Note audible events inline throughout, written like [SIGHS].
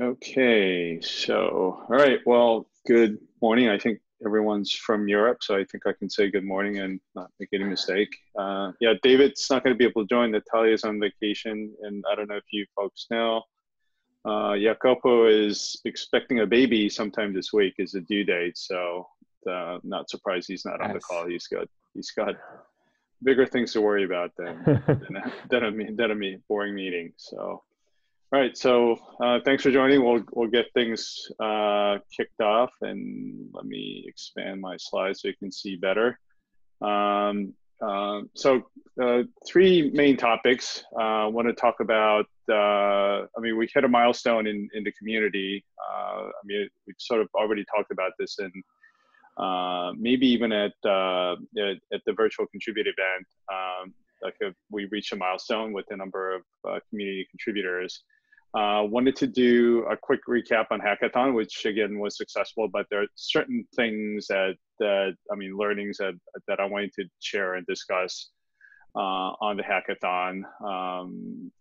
Okay, so, all right, well, good morning. I think everyone's from Europe, so I think I can say good morning and not make any mistake. Uh, yeah, David's not going to be able to join. Natalia's on vacation, and I don't know if you folks know. Uh, Jacopo is expecting a baby sometime this week is the due date, so uh, not surprised he's not on the call. He's got he's got bigger things to worry about than [LAUGHS] than, a, than a than a boring meeting. So all right, so uh, thanks for joining. We'll we'll get things uh, kicked off, and let me expand my slides so you can see better. Um, uh, so uh, three main topics. I uh, want to talk about. Uh, I mean, we hit a milestone in in the community. I mean, we've sort of already talked about this in maybe even at, at, at the virtual contribute event. Um, like we reached a milestone with the number of community contributors. Uh, wanted to do a quick recap on hackathon, which again was successful, but there are certain things that, that I mean, learnings that, that I wanted to share and discuss uh, on the hackathon um,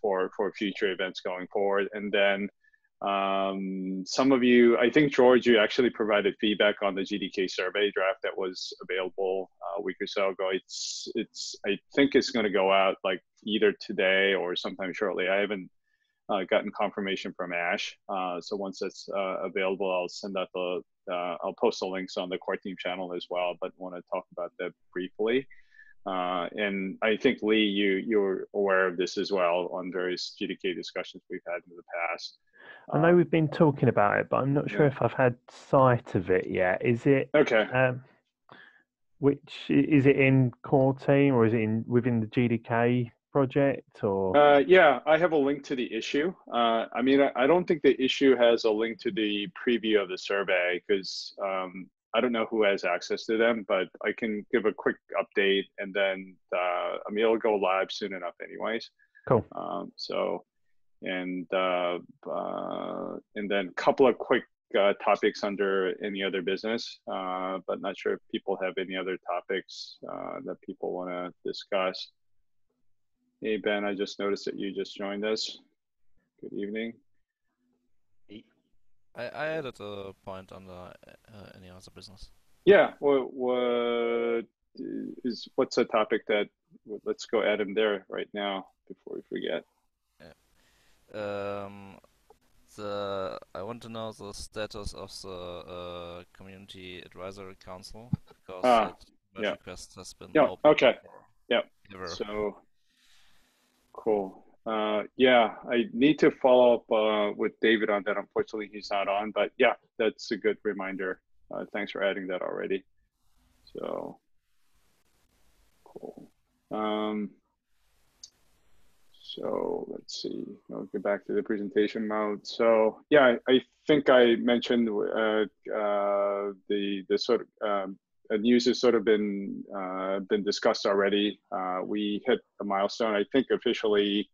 for, for future events going forward. And then um, some of you, I think George, you actually provided feedback on the GDK survey draft that was available uh, a week or so ago. It's, it's, I think it's going to go out like either today or sometime shortly. I haven't uh, gotten confirmation from Ash. Uh, so once it's uh, available, I'll send out the, uh, I'll post the links on the core team channel as well, but want to talk about that briefly. Uh, and I think Lee, you, you're aware of this as well on various GDK discussions we've had in the past. I know we've been talking about it, but I'm not sure yeah. if I've had sight of it yet. Is it okay? Um, which is it in core team or is it in within the GDK project or? Uh, yeah i have a link to the issue. Uh, i mean I, I, don't think the issue has a link to the preview of the survey because um, i don't know who has access to them but i can give a quick update and then uh, i mean it'll go live soon enough anyways. Cool. Um, so and uh, uh, and then a couple of quick uh, topics under any other business, uh, but not sure if people have any other topics uh, that people want to discuss. Hey, Ben, I just noticed that you just joined us. Good evening. I, I added a point on the uh, any other business. Yeah, what, what is what's a topic that let's go add him there right now before we forget. Yeah. Um, the I want to know the status of the uh, community advisory council because ah, yeah. request has been yeah. Okay. Yeah. So Cool. Uh, yeah, I need to follow up uh, with David on that. Unfortunately, he's not on, but yeah, that's a good reminder. Uh, thanks for adding that already. So, cool. Um, so let's see. I'll get back to the presentation mode. So yeah, I, I think I mentioned uh, uh, the the sort of um, news has sort of been uh, been discussed already. Uh, we hit a milestone. I think officially,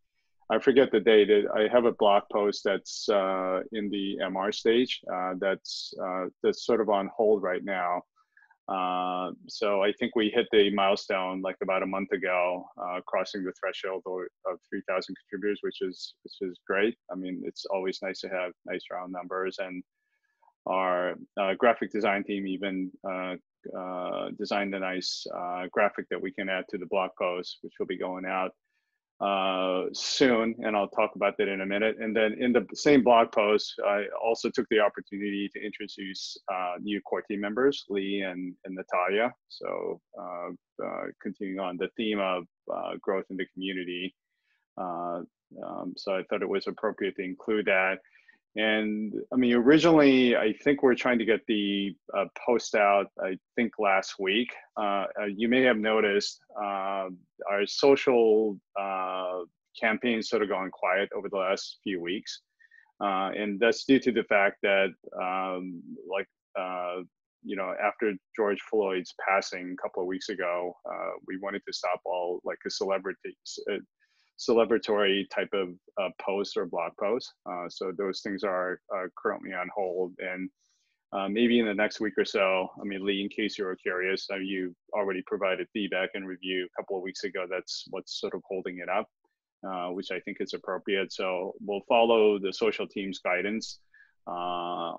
I forget the date. I have a blog post that's uh, in the MR stage. Uh, that's uh, that's sort of on hold right now. Uh, so I think we hit the milestone like about a month ago, crossing the threshold of 3,000 contributors, which is which is great. I mean, it's always nice to have nice round numbers and our uh, graphic design team even uh, uh, designed a nice uh, graphic that we can add to the blog post, which will be going out uh, soon, and I'll talk about that in a minute. And then in the same blog post, I also took the opportunity to introduce uh, new core team members, Lee and, and Natalia. So uh, uh, continuing on the theme of growth in the community. Um, so I thought it was appropriate to include that. And I mean, originally, I think we're trying to get the uh, post out, I think last week. Uh, uh you may have noticed uh, our social uh, campaign sort of gone quiet over the last few weeks. Uh, and that's due to the fact that, um, like, you know, after George Floyd's passing a couple of weeks ago, we wanted to stop all like a celebrity celebratory type of uh, post or blog post. Uh, so those things are, are currently on hold. And uh, maybe in the next week or so, I mean, Lee, in case you were curious, uh, you already provided feedback and review a couple of weeks ago. That's what's sort of holding it up. uh, which I think is appropriate. So we'll follow the social team's guidance uh,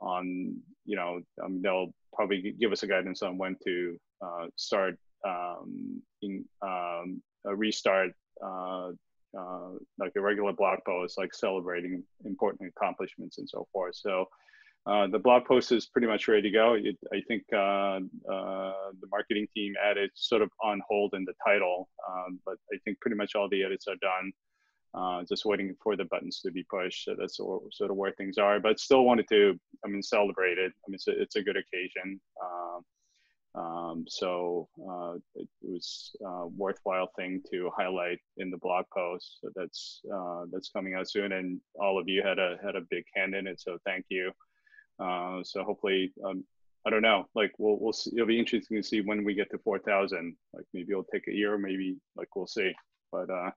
on, you know, um, they'll probably give us a guidance on when to uh, start um, in, um, restart uh, uh, like a regular blog post, like celebrating important accomplishments and so forth. So uh, the blog post is pretty much ready to go. It, I think uh, uh, the marketing team added sort of on hold in the title, um, but I think pretty much all the edits are done. Uh, just waiting for the buttons to be pushed. So that's sort of where things are. But still wanted to, I mean, celebrate it. I mean, it's a, it's a good occasion. Um, so uh, it, it, was a worthwhile thing to highlight in the blog post. So that's uh, that's coming out soon, and all of you had a had a big hand in it. So thank you. Uh, so hopefully, um, I don't know. Like we'll we'll see. It'll be interesting to see when we get to four thousand. Like maybe it'll take a year, maybe like we'll see. But uh,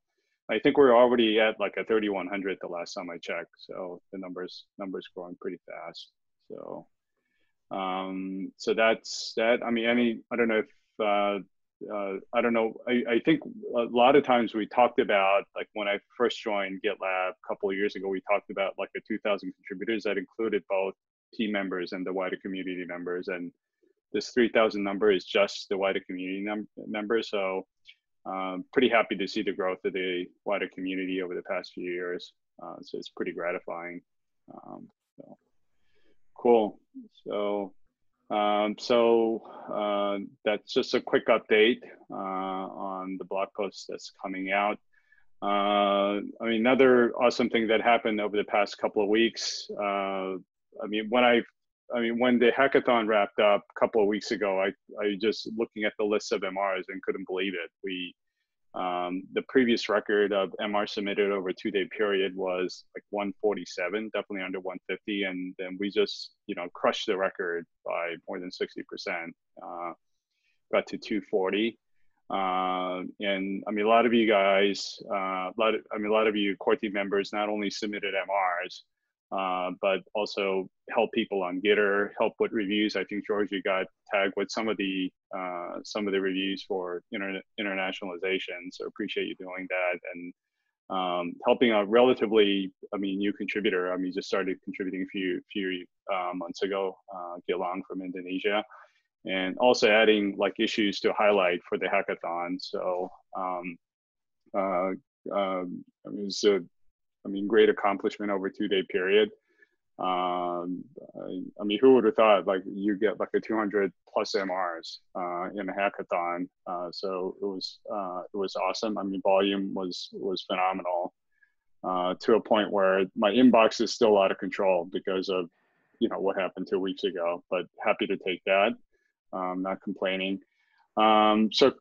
I think we're already at like a thirty one hundred the last time I checked. So the numbers numbers growing pretty fast. So um, so that's that. I mean, any I don't know if uh, uh, I don't know. I, I think a lot of times we talked about like when I first joined GitLab a couple of years ago, we talked about like the 2,000 contributors that included both team members and the wider community members. And this 3,000 number is just the wider community num- members. So um, pretty happy to see the growth of the wider community over the past few years. Uh, so it's pretty gratifying. Um, so cool. So um, so uh, that's just a quick update uh, on the blog post that's coming out. Uh, I mean, another awesome thing that happened over the past couple of weeks. Uh, I mean, when I, I mean, when the hackathon wrapped up a couple of weeks ago, I, I just looking at the list of MRs and couldn't believe it. We um, the previous record of MR submitted over a two day period was like 147, definitely under 150. And then we just, you know, crushed the record by more than 60%, uh, got to 240. Uh, and I mean, a lot of you guys, uh, a lot of, I mean, a lot of you core team members not only submitted MRs, uh, but also help people on Gitter, help with reviews. I think George, you got tagged with some of the uh, some of the reviews for inter- internationalization. So appreciate you doing that and um, helping a relatively, I mean, new contributor. I mean, just started contributing a few few uh, months ago. Uh, Gilang from Indonesia, and also adding like issues to highlight for the hackathon. So. Um, uh, um, I mean, it's a I mean, great accomplishment over two day period. Um, I, I, mean, who would have thought like you get like a 200 plus MRs uh, in a hackathon? Uh, so it was uh, it was awesome. I mean, volume was was phenomenal uh, to a point where my inbox is still out of control because of you know what happened two weeks ago. But happy to take that. Um, not complaining. Um, so,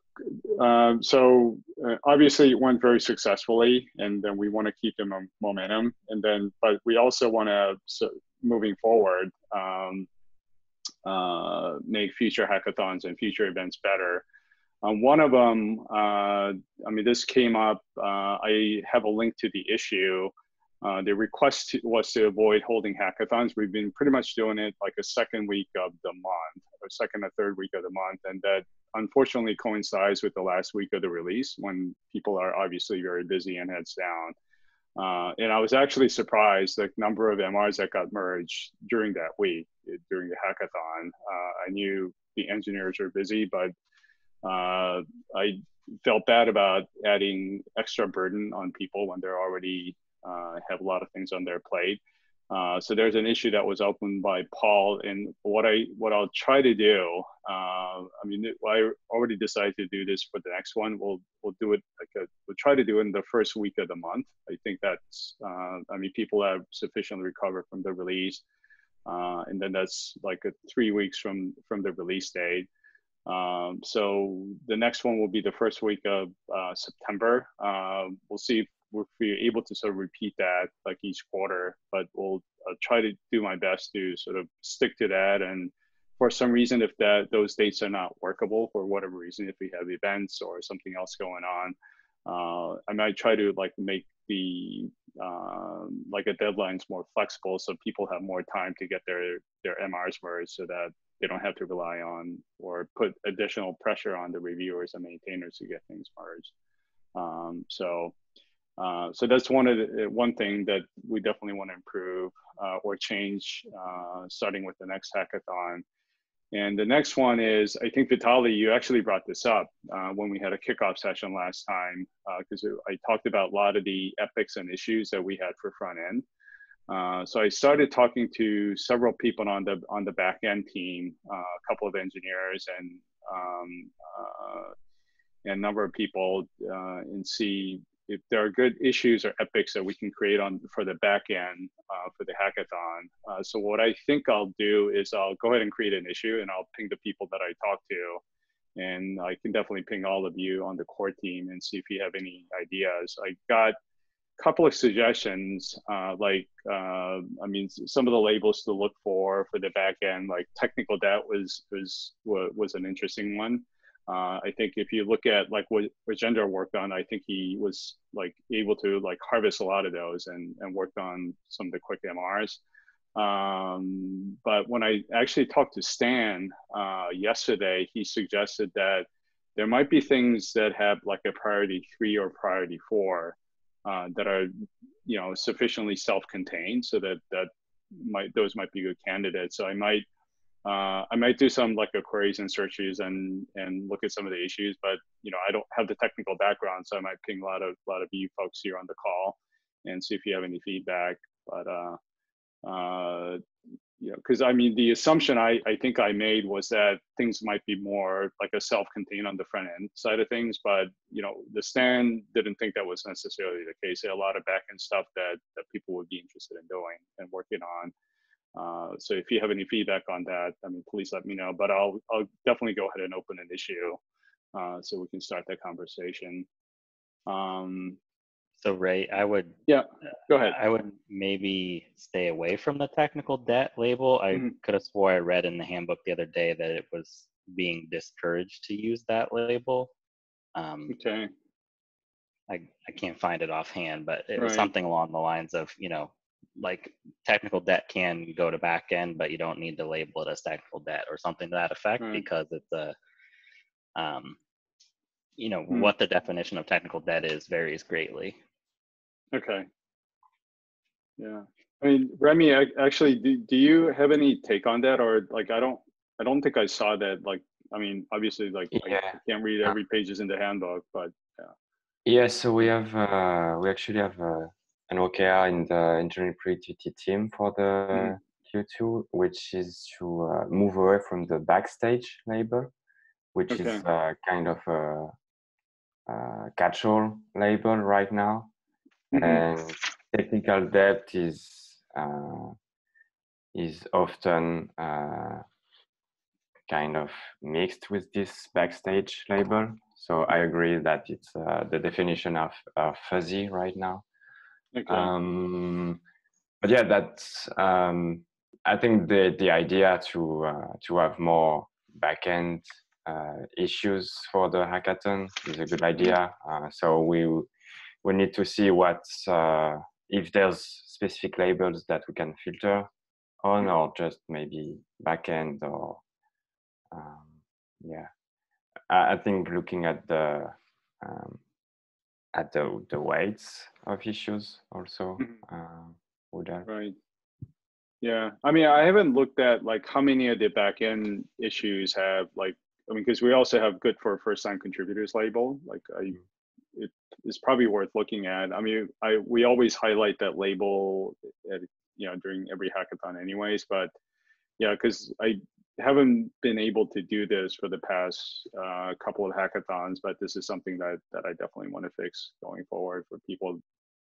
uh, so uh, obviously it went very successfully, and then we want to keep the momentum. And then, but we also want to, so moving forward, um, uh, make future hackathons and future events better. Um, one of them, uh, I mean, this came up. Uh, I have a link to the issue. Uh, the request was to avoid holding hackathons. We've been pretty much doing it like a second week of the month, or second or third week of the month, and that unfortunately coincides with the last week of the release when people are obviously very busy and heads down. Uh, and I was actually surprised the number of MRs that got merged during that week, during the hackathon. Uh, I knew the engineers were busy, but uh, I felt bad about adding extra burden on people when they're already uh, have a lot of things on their plate. Uh, so there's an issue that was opened by Paul, and what I what I'll try to do. Uh, I mean, I already decided to do this for the next one. We'll we'll do it like a, we'll try to do it in the first week of the month. I think that's. Uh, I mean, people have sufficiently recovered from the release, uh, and then that's like a three weeks from from the release date. Um, so the next one will be the first week of uh, September. Uh, we'll see if we're able to sort of repeat that like each quarter, but we'll uh, try to do my best to sort of stick to that. And for some reason, if that those dates are not workable for whatever reason, if we have events or something else going on, uh, I might try to like make the um, like a deadlines more flexible so people have more time to get their their MRs merged so that they don't have to rely on or put additional pressure on the reviewers and maintainers to get things merged. Um, so Uh, so that's one of the, one thing that we definitely want to improve uh, or change, uh, starting with the next hackathon. And the next one is, I think Vitali, you actually brought this up uh, when we had a kickoff session last time, because uh, I talked about a lot of the epics and issues that we had for front end. Uh, so I started talking to several people on the on the back end team, uh, a couple of engineers and um, uh, and a number of people, uh, and see if there are good issues or epics that we can create on for the back end uh, for the hackathon. Uh, so what I think I'll do is I'll go ahead and create an issue and I'll ping the people that I talk to. And I can definitely ping all of you on the core team and see if you have any ideas. I got a couple of suggestions, uh, like, uh, I mean, some of the labels to look for for the back end, like technical debt was, was, was an interesting one. Uh, I think if you look at like what Rajendra worked on, I think he was like able to like harvest a lot of those and, and worked on some of the quick MRs. Um, but when I actually talked to Stan uh, yesterday, he suggested that there might be things that have like a priority three or priority four uh, that are, you know, sufficiently self-contained so that that might those might be good candidates. So I might uh, I might do some like queries and searches and and look at some of the issues, but you know I don't have the technical background, so I might ping a lot of a lot of you folks here on the call and see if you have any feedback. But uh, uh, you know, because I mean the assumption I I think I made was that things might be more like a self-contained on the front end side of things, but you know the Stan didn't think that was necessarily the case. There are a lot of back-end stuff that that people would be interested in doing and working on. Uh, so if you have any feedback on that, I mean, please let me know. But I'll I'll definitely go ahead and open an issue uh, so we can start that conversation. Um, so Ray, I would yeah, go ahead. I would maybe stay away from the technical debt label. I mm-hmm. could have swore I read in the handbook the other day that it was being discouraged to use that label. Um, okay. I, I can't find it offhand, but it right. was something along the lines of, you know, like technical debt can go to back end, but you don't need to label it as technical debt or something to that effect right. because it's a, um, you know, hmm. what the definition of technical debt is varies greatly. Okay. Yeah. I mean, Remy, actually, do, do you have any take on that or like, I don't, I don't think I saw that. Like, I mean, obviously like, yeah. I can't read every pages in the handbook, but yeah. Yeah. So we have, uh, we actually have, uh, an OKR in the engineering productivity team for the mm. Q2, which is to uh, move away from the backstage label, which okay. is uh, kind of a, a catch-all label right now. Mm-hmm. And technical debt is uh, is often uh, kind of mixed with this backstage label. So I agree that it's uh, the definition of, of fuzzy right now. Okay. Um, but yeah, that's um, I think the the idea to uh, to have more backend uh, issues for the hackathon is a good idea. Uh, so we we need to see what uh, if there's specific labels that we can filter on, or just maybe backend or um, yeah. I, I think looking at the um, at the the weights of issues also mm-hmm. uh, would have right yeah i mean i haven't looked at like how many of the backend issues have like i mean because we also have good for first time contributors label like i mm-hmm. it is probably worth looking at i mean i we always highlight that label at, you know during every hackathon anyways but yeah because i haven't been able to do this for the past uh, couple of hackathons, but this is something that that I definitely want to fix going forward for people,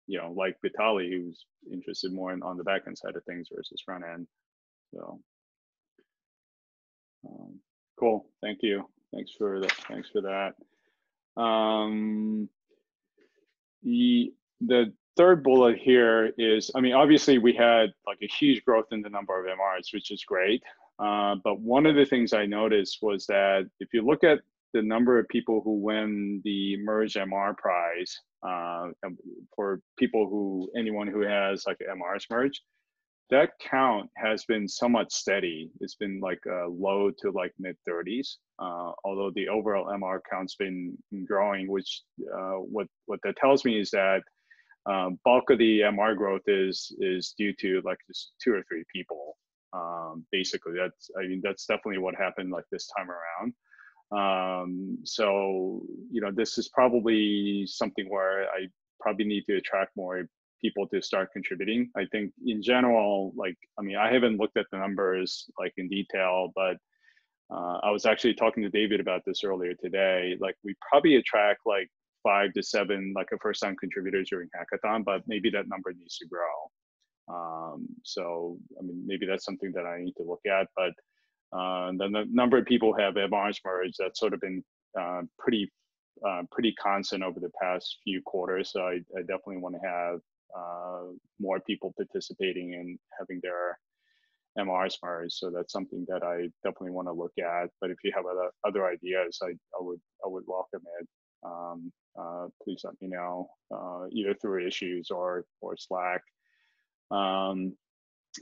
you know, like Vitali, who's interested more in on the backend side of things versus front end. So, um, cool. Thank you. Thanks for that. Thanks for that. Um, the the third bullet here is, I mean, obviously we had like a huge growth in the number of MRs, which is great. Uh, but one of the things I noticed was that if you look at the number of people who win the Merge MR prize uh, for people who anyone who has like an MRs Merge, that count has been somewhat steady. It's been like uh, low to like mid 30s, uh, although the overall MR count's been growing. Which what what that tells me is that bulk of the MR growth is is due to like just two or three people. Um, basically, that's I mean that's definitely what happened like this time around. Um, so you know this is probably something where I probably need to attract more people to start contributing. I think in general, like I mean I haven't looked at the numbers like in detail, but uh, I was actually talking to David about this earlier today. Like we probably attract like five to seven like a first time contributors during hackathon, but maybe that number needs to grow. Um, so, I mean, maybe that's something that I need to look at, but uh, the, the, number of people have MRs merged, that's sort of been uh, pretty, uh, pretty constant over the past few quarters. So I, I definitely want to have uh, more people participating and having their MRs merged. So that's something that I definitely want to look at. But if you have other, other ideas, I, I would, I would welcome it um, uh, please let me know uh, either through issues or or Slack. Um,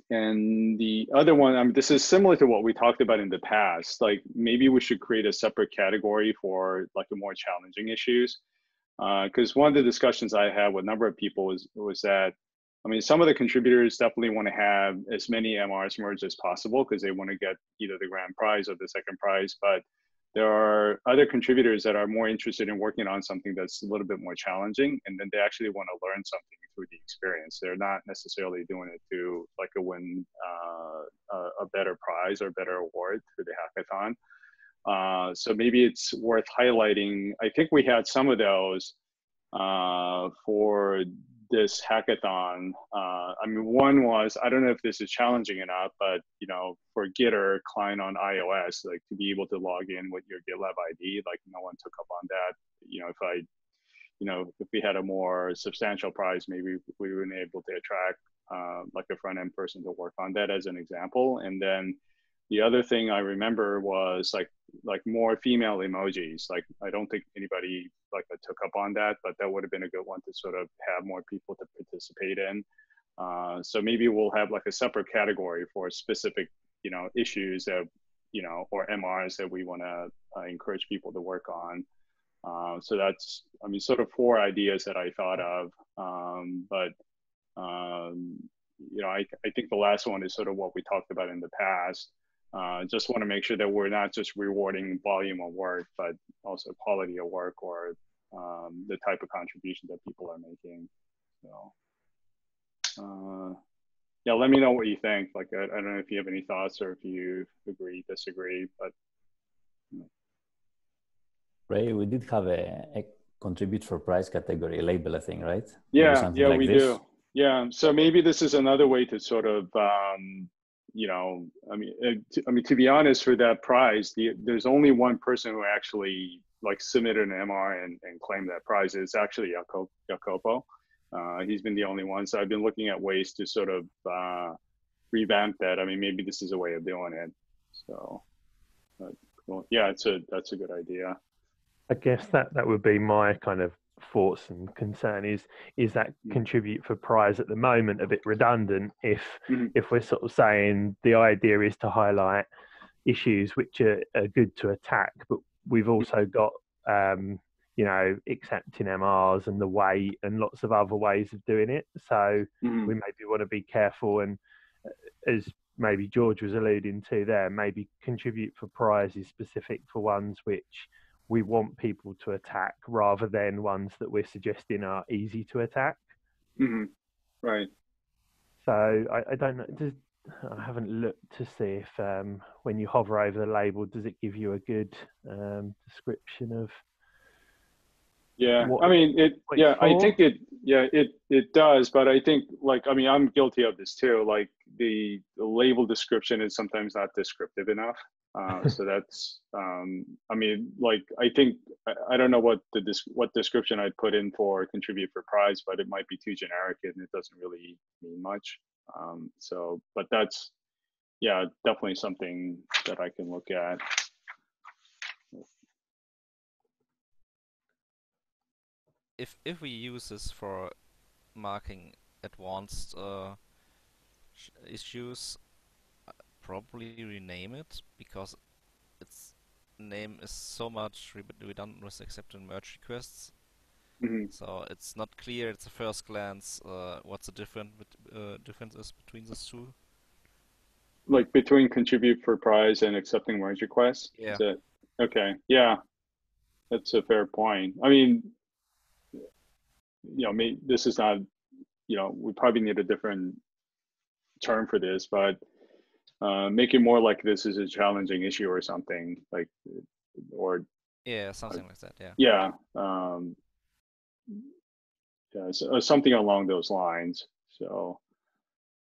and the other one, I mean, this is similar to what we talked about in the past. Like maybe we should create a separate category for like the more challenging issues. Because uh, one of the discussions I had with a number of people was was that I mean, some of the contributors definitely want to have as many MRs merged as possible because they want to get either the grand prize or the second prize. But there are other contributors that are more interested in working on something that's a little bit more challenging and then they actually want to learn something through the experience. They're not necessarily doing it to like a win uh, a, better prize or better award through the hackathon. Uh, so maybe it's worth highlighting. I think we had some of those uh, for this hackathon. Uh, I mean, one was I don't know if this is challenging enough, but you know, for Gitter client on iOS, like to be able to log in with your GitLab ID, like no one took up on that. You know, if I, you know, if we had a more substantial prize, maybe we were able to attract uh, like a front end person to work on that as an example, and then the other thing I remember was like like more female emojis. Like I don't think anybody like took up on that, but that would have been a good one to sort of have more people to participate in. Uh, so maybe we'll have like a separate category for specific you know issues that you know or MRs that we want to uh, encourage people to work on. Uh, so that's I mean sort of four ideas that I thought of, um, but um, you know I, I think the last one is sort of what we talked about in the past. Uh, just want to make sure that we're not just rewarding volume of work, but also quality of work or um, the type of contribution that people are making. So, uh, yeah, let me know what you think. Like, I, I, don't know if you have any thoughts or if you agree, disagree, but. Ray, we did have a, a contribute for prize category label, I think, right? Yeah, yeah, like we this. do. Yeah, so maybe this is another way to sort of um, you know, I mean, uh, I mean, to be honest, for that prize, the, there's only one person who actually like submitted an MR and, and claimed that prize. It's actually Jacopo. Uh, he's been the only one. So I've been looking at ways to sort of uh, revamp that. I mean, maybe this is a way of doing it. So, yeah, it's a that's a good idea. I guess that that would be my kind of thoughts and concern is is that mm. contribute for prize at the moment a bit redundant if mm-hmm. if we're sort of saying the idea is to highlight issues which are, are good to attack but we've mm. also got um, you know accepting mrs and the weight and lots of other ways of doing it so mm-hmm. we maybe want to be careful and uh, as maybe george was alluding to there maybe contribute for prizes specific for ones which we want people to attack rather than ones that we're suggesting are easy to attack. Mm-hmm. Right. So I, I don't know. Does, I haven't looked to see if um, when you hover over the label, does it give you a good um, description of? Yeah, what, I mean it. Yeah? I think it. Yeah, it it does. But I think like I mean I'm guilty of this too. Like the, the label description is sometimes not descriptive enough. Uh, [LAUGHS] so that's, um, I mean, like I think I, I don't know what the dis what description I'd put in for contribute for prize, but it might be too generic and it doesn't really mean much. Um, so, but that's, yeah, definitely something that I can look at. If if we use this for marking advanced uh, issues, probably rename it because its name is so much redundant with accept and merge requests Mm-hmm. So it's not clear at the first glance uh, what the different uh, difference is between those two. Like between contribute for prize and accepting merge requests. Yeah. okay. Yeah, that's a fair point. I mean, you know, me, this is not, you know, we probably need a different term for this, but uh, make it more like this is a challenging issue or something like, or yeah, something uh, like that. Yeah. Yeah. Um, yeah, so, uh, something along those lines. So,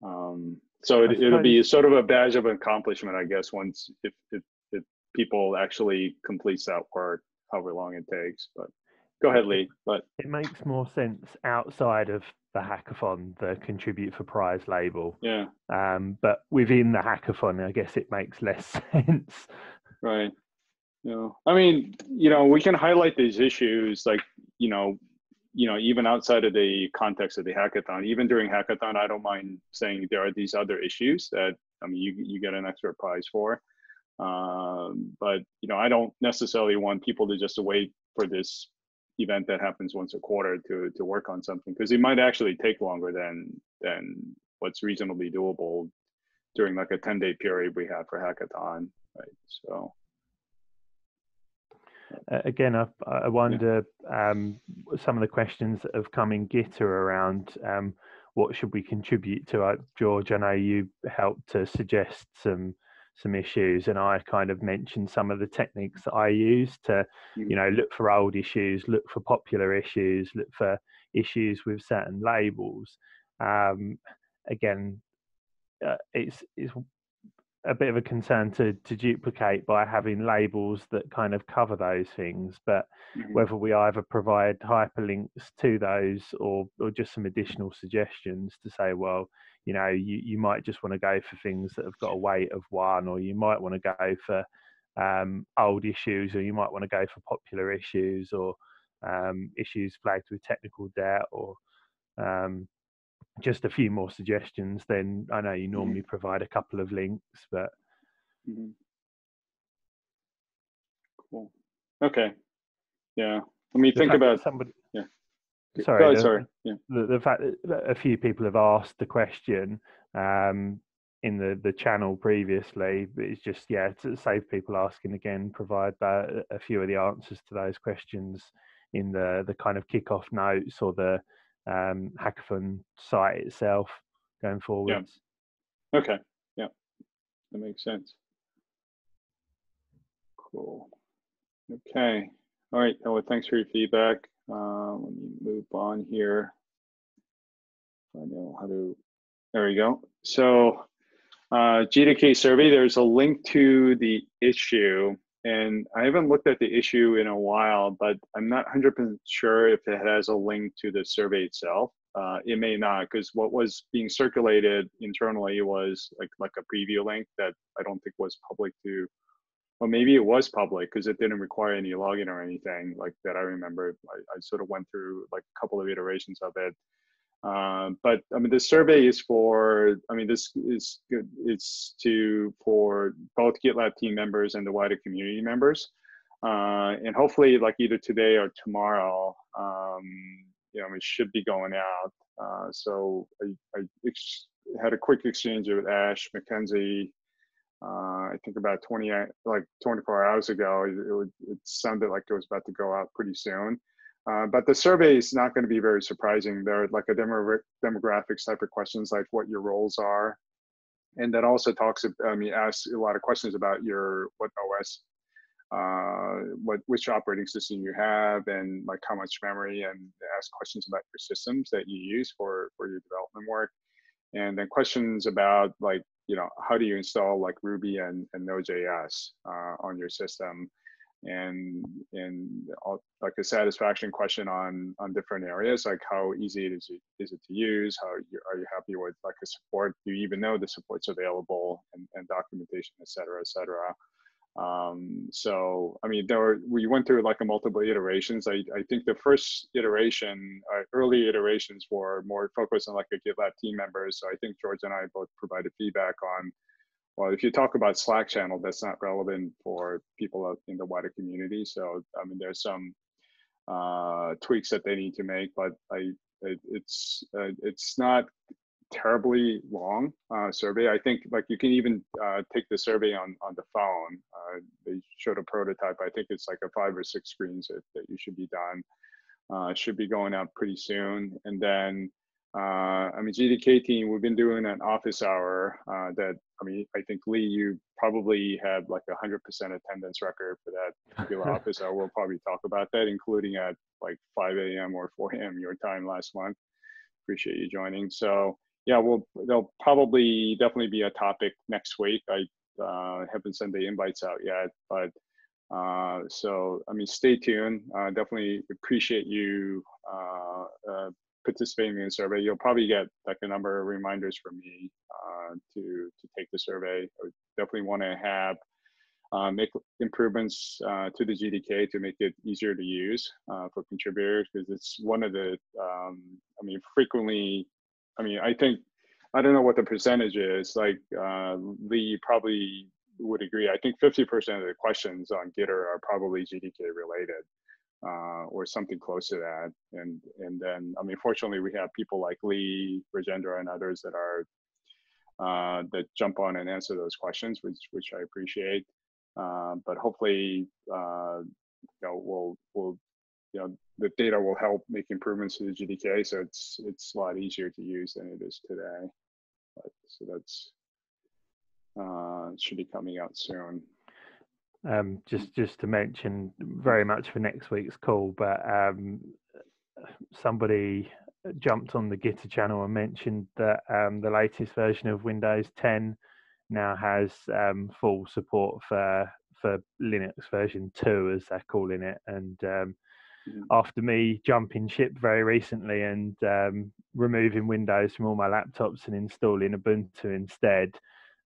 um, so it, it'll be sort of a badge of accomplishment, I guess, once if, if, if people actually completes that work, however long it takes. But go ahead, Lee. But it makes more sense outside of the hackathon, the contribute for prize label. Yeah. Um, but within the hackathon, I guess it makes less [LAUGHS] sense. Right. You know, I mean, you know, we can highlight these issues like, you know, you know, even outside of the context of the hackathon, even during hackathon, I don't mind saying there are these other issues that I mean, you you get an extra prize for. Um, but you know, I don't necessarily want people to just wait for this event that happens once a quarter to to work on something because it might actually take longer than than what's reasonably doable during like a 10 day period we have for hackathon right? So. Uh, again, I, I wonder um, some of the questions that have come in Gitter around um, what should we contribute to. Uh, George, I know you helped to suggest some some issues, and I kind of mentioned some of the techniques that I use to, you mm. know, look for old issues, look for popular issues, look for issues with certain labels. Um, again, uh, it's it's a bit of a concern to to duplicate by having labels that kind of cover those things but mm-hmm. whether we either provide hyperlinks to those or or just some additional suggestions to say well you know you, you might just want to go for things that have got a weight of one or you might want to go for um, old issues or you might want to go for popular issues or um, issues flagged with technical debt or um, just a few more suggestions, then I know you mm-hmm. normally mm-hmm. provide a couple of links, but. Mm-hmm. Cool. Okay. Yeah. Let me think about somebody. Yeah. Sorry. The, sorry. Yeah. The, the fact that a few people have asked the question um, in the, the channel previously, but it's just yeah to save people asking again, provide that, a few of the answers to those questions in the the kind of kickoff notes or the um, hackathon site itself going forwards. Yeah. Okay. Yeah, that makes sense. Cool. Okay. All right. Well, thanks for your feedback. Uh, let me move on here. I know how to. There we go. So, uh, GDK survey. There's a link to the issue and I haven't looked at the issue in a while, but I'm not 100% sure if it has a link to the survey itself. Uh, it may not, because what was being circulated internally was like like a preview link that I don't think was public to, well, maybe it was public because it didn't require any login or anything like that. I remember I, I sort of went through like a couple of iterations of it, um, but I mean, the survey is for, I mean, this is good. It's to, for both GitLab team members and the wider community members. Uh, and hopefully like either today or tomorrow, um, you know, it should be going out. Uh, so I, I had a quick exchange with Ash McKenzie, uh, I think about 20, like 24 hours ago. It, it, it sounded like it was about to go out pretty soon. Uh, but the survey is not going to be very surprising. There are like a demo demographics type of questions, like what your roles are, and that also talks. I mean, asks a lot of questions about your what OS, uh, what which operating system you have, and like how much memory, and ask questions about your systems that you use for for your development work, and then questions about like you know how do you install like Ruby and, and Node.js uh, on your system? And and like a satisfaction question on on different areas like how easy it is is it to use? How you, are you happy with like the support? Do you even know the support's available and, and documentation et cetera et cetera um, so i mean there were we went through like a multiple iterations i, I think the first iteration uh, early iterations were more focused on like a gitlab team members so i think george and i both provided feedback on well, if you talk about Slack channel, that's not relevant for people in the wider community. So, I mean, there's some uh, tweaks that they need to make. But I, it, it's uh, it's not terribly long uh, survey. I think like you can even uh, take the survey on on the phone. Uh, they showed a prototype. I think it's like a five or six screens that, that you should be done. Uh, should be going out pretty soon. And then uh, I mean GDK team, we've been doing an office hour uh, that I mean I think Lee, you probably had like a hundred percent attendance record for that particular [LAUGHS] office hour. We'll probably talk about that, including at like 5 a.m. or 4 a.m. your time last month. Appreciate you joining. So yeah, well, there'll probably definitely be a topic next week. I uh, haven't sent the invites out yet, but uh, so I mean, stay tuned. Uh, definitely appreciate you uh, uh, participating in the survey. You'll probably get like a number of reminders from me uh, to to take the survey. I definitely want to have make improvements to the GDK to make it easier to use for contributors because it's one of the um, I mean frequently I mean, I think I don't know what the percentage is. Like uh, Lee probably would agree. I think 50% of the questions on Gitter are probably GDK related uh, or something close to that. And and then I mean, fortunately, we have people like Lee, Rajendra, and others that are uh, that jump on and answer those questions, which which I appreciate. Uh, but hopefully, uh, you know, we'll we'll you know the data will help make improvements to the GDK, so it's it's a lot easier to use than it is today. But, so that's uh, should be coming out soon. Um, just just to mention, very much for next week's call, but um, somebody jumped on the Gitter channel and mentioned that um, the latest version of Windows 10 now has um, full support for for Linux version 2, as they're calling it, and um, Mm. after me jumping ship very recently and um, removing Windows from all my laptops and installing Ubuntu instead.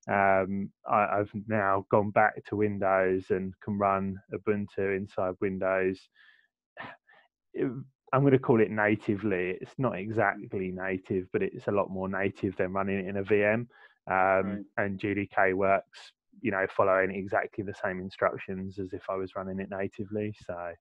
Um, I, have now gone back to Windows and can run Ubuntu inside Windows. [SIGHS] It, I'm going to call it natively. It's not exactly native, but it's a lot more native than running it in a VM. Um, right. And GDK works, you know, following exactly the same instructions as if I was running it natively. So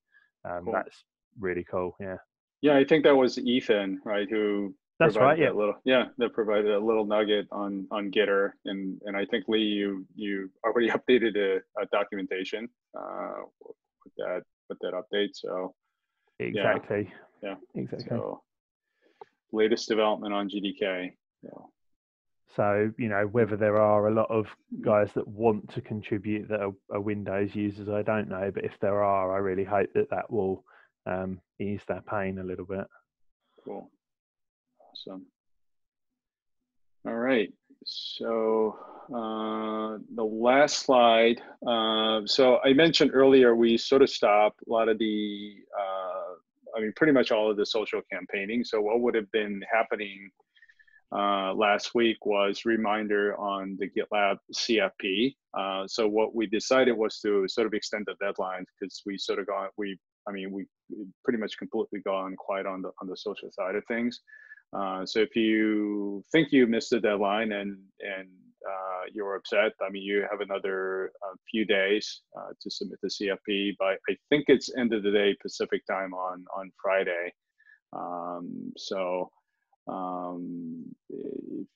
um, cool. That's really cool. Yeah. Yeah, I think that was Ethan, right? Who that's right. Yeah. Little, yeah, that provided a little nugget on on Gitter, and and I think Lee, you you already [LAUGHS] updated a, a documentation uh, with that with that update. So exactly. Yeah. yeah. Exactly. So latest development on GDK. Yeah. So, you know, whether there are a lot of guys that want to contribute that are, are, Windows users, I don't know. But if there are, I really hope that that will um, ease their pain a little bit. Cool. Awesome. All right. So uh, the last slide. Uh, so I mentioned earlier, we sort of stopped a lot of the, uh, I mean, pretty much all of the social campaigning. So what would have been happening uh, last week was reminder on the GitLab CFP. Uh, so what we decided was to sort of extend the deadline because we sort of got we I mean we pretty much completely gone quiet on the on the social side of things. Uh, so if you think you missed the deadline and and uh, you're upset, I mean you have another uh, few days to submit the CFP. But I think it's end of the day Pacific time on on Friday. Um, so um, if,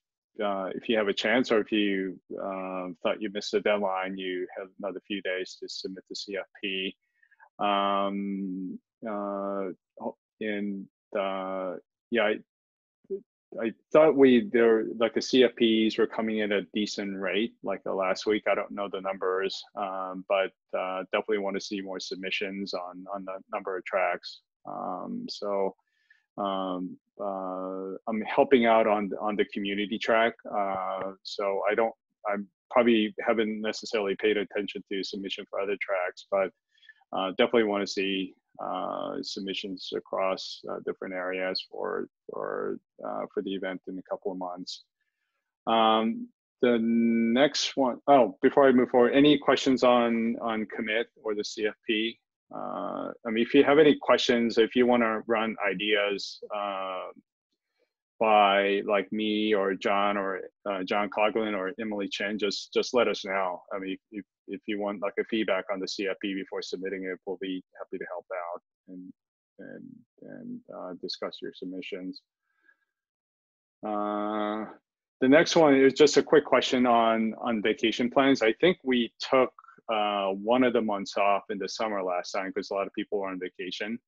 uh, if you have a chance or if you uh, thought you missed the deadline, you have another few days to submit the CFP. Um, uh, and uh, yeah, I, I thought we there like the CFPs were coming in at a decent rate like the last week. I don't know the numbers, um, but uh, definitely want to see more submissions on on the number of tracks. Um, so um, uh, I'm helping out on on the community track. Uh, so I don't I probably haven't necessarily paid attention to submission for other tracks, but uh, definitely want to see uh, submissions across uh, different areas for for uh, for the event in a couple of months. Um, the next one, oh, before I move forward, any questions on on commit or the CFP? Uh, I mean, if you have any questions, if you want to run ideas uh, by like me or John or uh, John Coghlan or Emily Chen, just just let us know. I mean, if, if you want like a feedback on the CFP before submitting it, we'll be happy to help out. And and and uh, discuss your submissions. Uh, the next one is just a quick question on on vacation plans. I think we took uh, one of the months off in the summer last time because a lot of people were on vacation.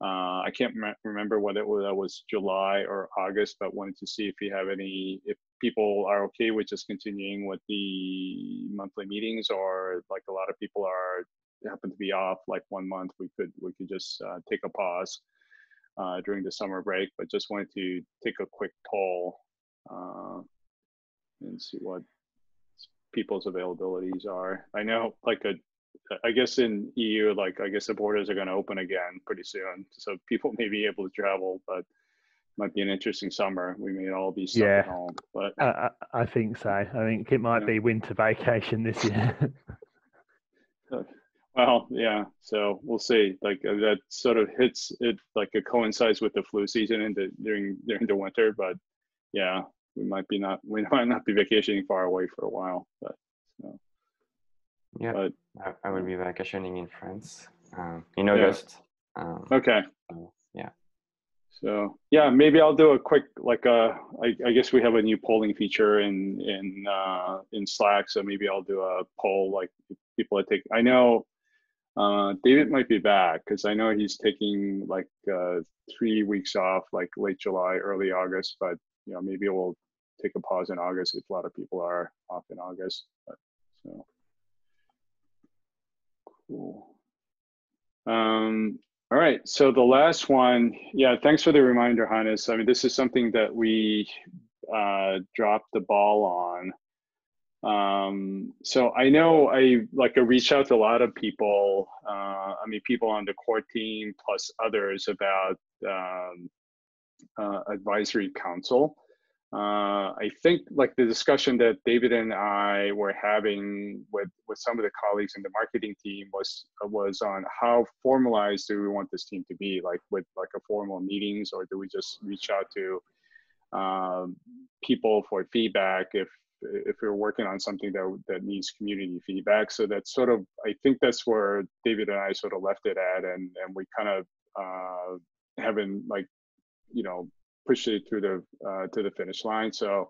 Uh, I can't remember whether it was, that was July or August, but wanted to see if you have any, if people are okay with just continuing with the monthly meetings, or like a lot of people are happen to be off like one month, we could we could just uh, take a pause uh, during the summer break. But just wanted to take a quick poll uh, and see what people's availabilities are. I know like a I guess in EU, like I guess the borders are going to open again pretty soon, so people [LAUGHS] may be able to travel, but might be an interesting summer. We may all be stuck yeah, at home, but I, I think so. I think it might yeah. be winter vacation this year. [LAUGHS] well, yeah. So we'll see. Like uh, that sort of hits it like it coincides with the flu season and the, during during the winter, but yeah, we might be not we [LAUGHS] might not be vacationing far away for a while, but so. Yeah, but, I, I will be vacationing in France um, in August. Yeah. Um, okay. So, yeah. So yeah, maybe I'll do a quick like uh I, I guess we have a new polling feature in in uh, in Slack, so maybe I'll do a poll like people that take. I know uh, David might be back because I know he's taking like uh, three weeks off, like late July, early August. But you know, maybe we'll take a pause in August if a lot of people are off in August. But, so. Cool. Um, all right. So the last one, yeah, thanks for the reminder, Hannes. I mean, this is something that we uh, dropped the ball on. Um, so I know I like I reached out to a lot of people. Uh, I mean, people on the core team plus others about um, uh, advisory council uh, I think like the discussion that David and I were having with with some of the colleagues in the marketing team was was on how formalized do we want this team to be, like with like a formal meetings, or do we just reach out to um, people for feedback if if we're working on something that that needs community feedback. So that's sort of I think that's where David and I sort of left it at, and and we kind of uh, haven't like you know pushed it through the uh, to the finish line. So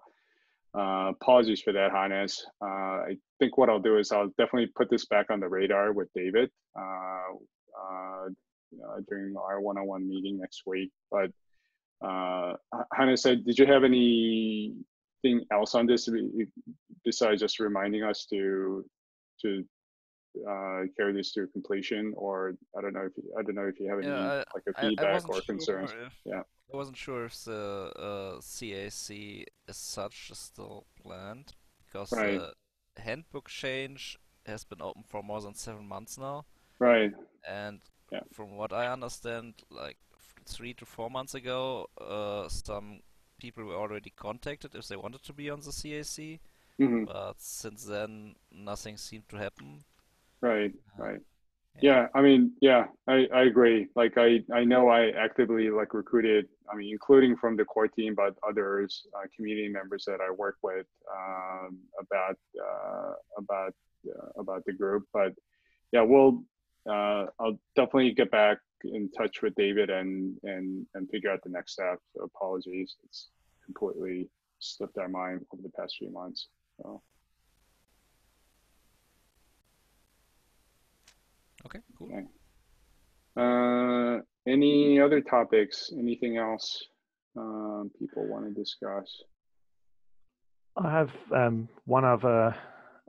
uh, apologies for that, Hannes. Uh, I think what I'll do is I'll definitely put this back on the radar with David uh, uh, during our one-on-one meeting next week. But uh, Hannes said, did you have anything else on this besides just reminding us to to uh, carry this to completion, or I don't know if you, I don't know if you have any yeah, like a feedback or concerns. If, yeah, I wasn't sure if the uh, CAC as such is still planned because right. the handbook change has been open for more than seven months now. Right. And yeah. from what I understand, like three to four months ago, uh, some people were already contacted if they wanted to be on the CAC. Mm-hmm. But since then, nothing seemed to happen. Right, right. Yeah, I mean, yeah, I, I agree. Like I, I know I actively like recruited, I mean, including from the core team, but others, uh, community members that I work with um, about uh, about uh, about the group. But yeah, we'll uh, I'll definitely get back in touch with David and and and figure out the next step. So apologies, it's completely slipped our mind over the past few months. So. Okay, cool. Okay. Uh, any other topics? Anything else um, people want to discuss? I have um, one other,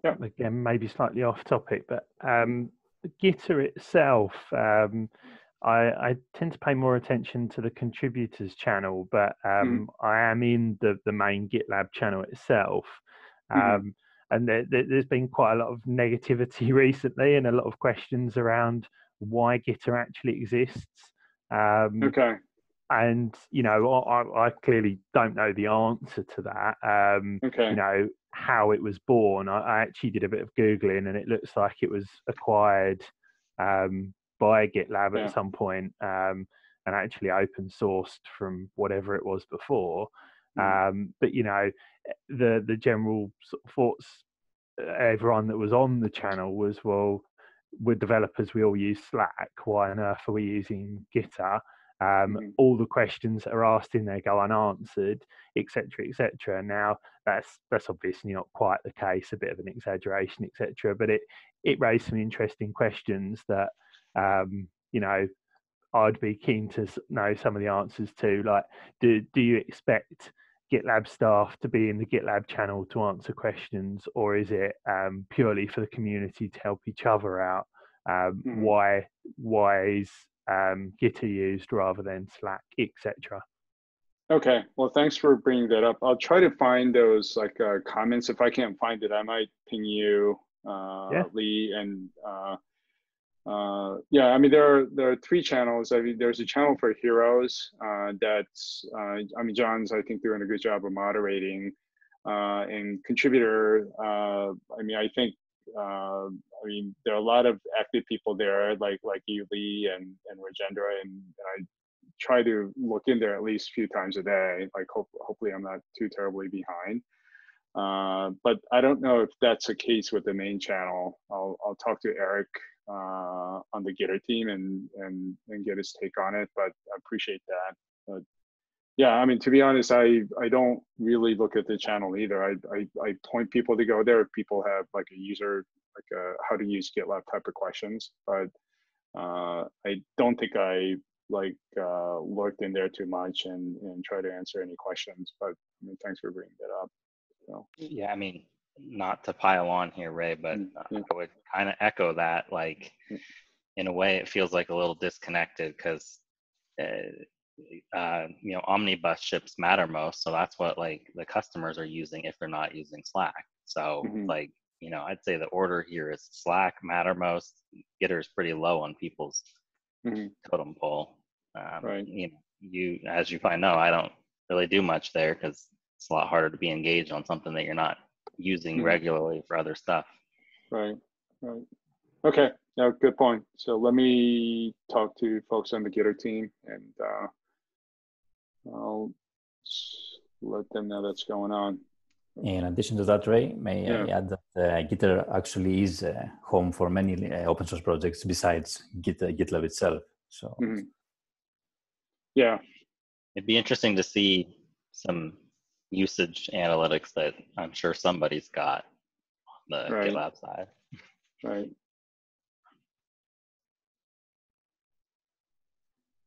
yeah. again, maybe slightly off topic, but um, Gitter itself, um, I, I, tend to pay more attention to the contributors channel, but mm. I am in the, the main GitLab channel itself. Mm-hmm and there, has been quite a lot of negativity [LAUGHS] recently and a lot of questions around why Gitter actually exists. Um, okay. And you know, I, I, clearly don't know the answer to that. Um, okay. You know how it was born. I, I, actually did a bit of googling, and it looks like it was acquired um, by GitLab yeah. at some point, um, and actually open sourced from whatever it was before. Mm. Um, but you know, the the general sort of thoughts uh, everyone that was on the channel was, well, we're developers, we all use Slack. Why on earth are we using Gitter? um, mm-hmm. all the questions that are asked in there go unanswered, etc., etc. Now that's that's obviously not quite the case, a bit of an exaggeration, etc. But it it raised some interesting questions that um, you know I'd be keen to know some of the answers to. Like, do do you expect GitLab staff to be in the GitLab channel to answer questions, or is it um, purely for the community to help each other out? Um, mm-hmm. Why why is um, Gitter used rather than Slack, etc. Okay, well, thanks for bringing that up. I'll try to find those like uh, comments. If I can't find it, I might ping you, uh, yeah. Lee, and uh, uh, yeah. I mean, there are there are three channels. I mean, there's a channel for heroes uh, that's. Uh, I mean, John's I think doing a good job of moderating, uh, and contributor. Uh, I mean, I think uh, I mean, there are a lot of active people there, like like you, Lee, and and Rajendra, and, and I try to look in there at least a few times a day. Like, hope, hopefully, I'm not too terribly behind. Uh, but I don't know if that's the case with the main channel. I'll I'll talk to Eric uh, on the Gitter team and and and get his take on it. But I appreciate that. But yeah, I mean, to be honest, I I don't really look at the channel either. I I, I point people to go there if people have like a user like a how to use GitLab type of questions, but uh, I don't think I like uh, looked in there too much and and try to answer any questions. But I mean, thanks for bringing that up. So. Yeah, I mean, not to pile on here, Ray, but mm-hmm. I would kind of echo that. Like, in a way, it feels like a little disconnected because uh, uh, you know, omnibus ships Mattermost. So that's what like the customers are using if they're not using Slack. So mm-hmm. like, you know, I'd say the order here is Slack, Mattermost, Gitter is pretty low on people's mm-hmm. totem pole. Um, right. You know, you as you probably know, I don't really do much there because it's a lot harder to be engaged on something that you're not using mm-hmm. regularly for other stuff. Right. Right. Okay. No, good point. So let me talk to folks on the Gitter team and uh, I'll let them know that's going on. In addition to that, Ray, may yeah. I add that uh, Gitter actually is uh, home for many uh, open source projects besides Git, uh, GitLab itself. So, mm-hmm. yeah, it'd be interesting to see some usage analytics that I'm sure somebody's got on the right. GitLab side. Right.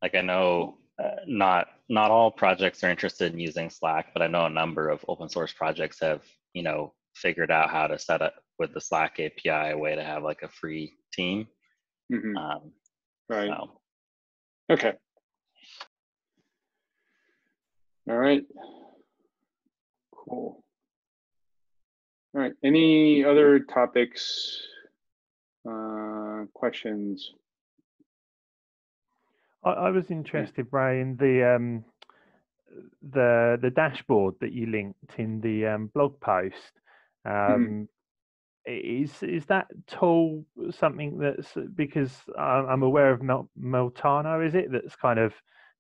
Like I know uh, not not all projects are interested in using Slack, but I know a number of open source projects have you know figured out how to set up with the Slack API a way to have like a free team. Mm-hmm. Um, right. So. Okay. All right. Cool. All right. Any other topics, uh, questions? I, I was interested, Ray, in the um, the the dashboard that you linked in the um, blog post. Mm-hmm. Um, mm-hmm. Is is that tool something that's because I'm aware of Mel- Meltano? Is it that's kind of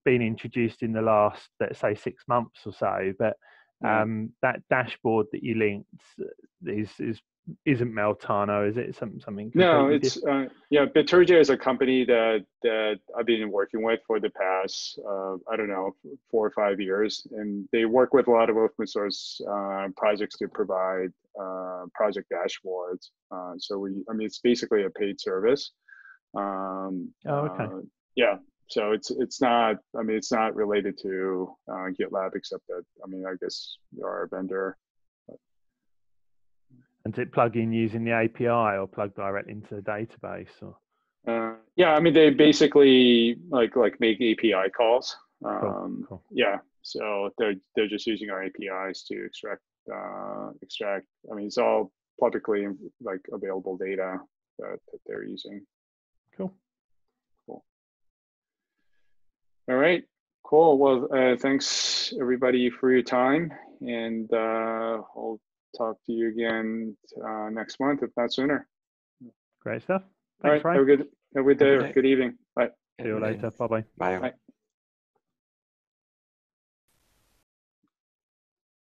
been introduced in the last let's say six months or so? But um, that dashboard that you linked is is isn't Meltano, is it? Some, something? No, it's uh, yeah. Bitergia is a company that that I've been working with for the past uh, I don't know four or five years, and they work with a lot of open source uh, projects to provide uh, project dashboards. Uh, so we, I mean, it's basically a paid service. Um, oh, okay. Uh, yeah. So it's it's not. I mean, it's not related to GitLab, except that I mean, I guess you are a vendor. And to plug in using the API or plug directly into the database or? Uh, yeah, I mean they basically like like make API calls. Um, cool, cool. Yeah, so they're they're just using our APIs to extract uh, extract. I mean it's all publicly like available data that, that they're using. Cool. All right. Cool. Well, uh, thanks everybody for your time, and uh, I'll talk to you again uh, next month, if not sooner. Great stuff. Thanks, All right. Have a good, have a good day or good evening. Bye. See you later. Bye-bye. Bye. Bye.